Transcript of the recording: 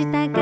hashtag